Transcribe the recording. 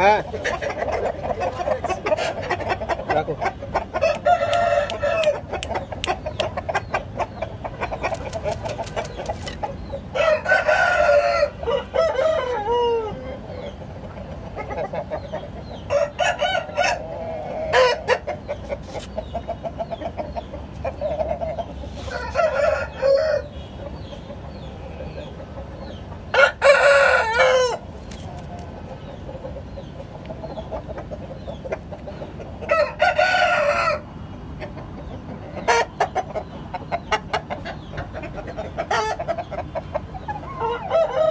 哎 Woohoo!